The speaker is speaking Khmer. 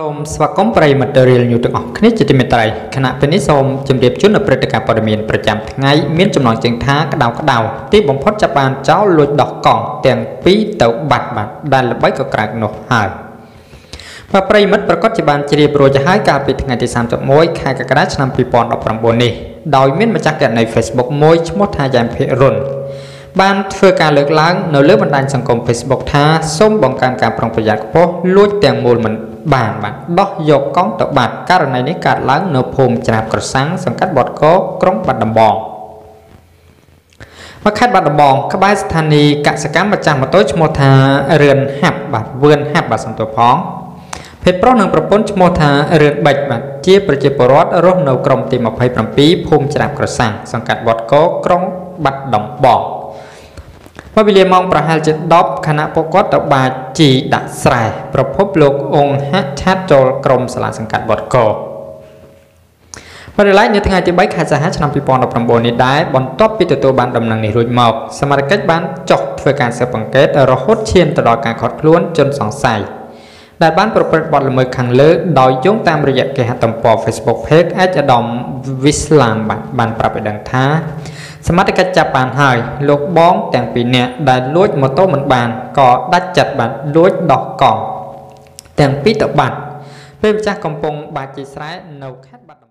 សូមស្វាគមន៍ប្រិយមិត្តរៀលញូទាំងអស់គ្នាជាទីមេត្រីខណៈពេលនេះសូមជម្រាបជូននូវព្រឹត្តិការណ៍ព័ត៌មានប្រចាំថ្ងៃមានចំណងជើងថាក្តៅក្តៅទីបំផុតចាប់បានចោលលួចដោះកង់ទាំងពីរទៅបាត់បាត់ដែលល្បីក៏ក្រើកនោះហើយបាទប្រិយមិត្តប្រកាសជាបានជ្រាបរួចហើយកាលពីថ្ងៃទី31ខែកក្កដាឆ្នាំ2019នេះដោយមានម្ចាស់គណនី Facebook មួយឈ្មោះថាយ៉ែមភិរុនបានធ្វើការលើកឡើងនៅលើបណ្ដាញសង្គម Facebook ថាសូមបង្កើនការប្រុងប្រយ័ត្នខ្ពស់លួចទាំងមូលមិន បានបាទដោះយកកង់ទៅបាត់ករណីនេះកើតឡើងនៅភូមិច្រាបក្រសាំងសង្កាត់បតកក្រុងបាត់ដំបងមកខេត្តបាត់ដំបងក្បែរស្ថានីយកសិកម្មម្ចាស់ម៉ូតូឈ្មោះថារឿនហាប់បាទវឿនហាប់បាទសំទោសផងភេទប្រុសនិងប្រពន្ធឈ្មោះថារឿនបិចបាទជាប្រជាពលរដ្ឋរស់នៅក្រុមទី27ភូមិច្រាបក្រសាំងសង្កាត់វត្តកក្រុងបាត់ដំបង មកវេលាម៉ោងប្រហែលជា10ខណៈពួកគាត់ទៅបាជីដាក់ស្រែប្រភពលោកអង្គហឆាត់ចូលក្រមសាលាសង្កាត់វត្តកបរិលាយនៅថ្ងៃទី3ខែសីហាឆ្នាំ2019នេះដែរបន្ទាប់ពីទទួលបានដំណឹងនេះរួចមកសមាជិកបានចុះធ្វើការស៊ើបអង្កេតរហូតឈានទៅដល់ការខាត់ខ្លួនជនសង្ស័យដែលបានប្រព្រឹត្តបទល្មើសខាងលើដោយយោងតាមរយៈគេហទំព័រ Facebook Page អាចអាដាមវិស្លាមបានបានប្រាប់ឲ្យដឹងថា សមត្ថកិច្ចចាប់បានហើយលោកបងទាំងពីរនាក់ដែលលួចម៉ូតូមិនបានក៏ដាច់ចិត្តបានលួចដោះកង់ទាំងពីរទៅបាត់ពេលម្ចាស់កំពុងបាច់ជីស្រែនៅខេត្តបាត់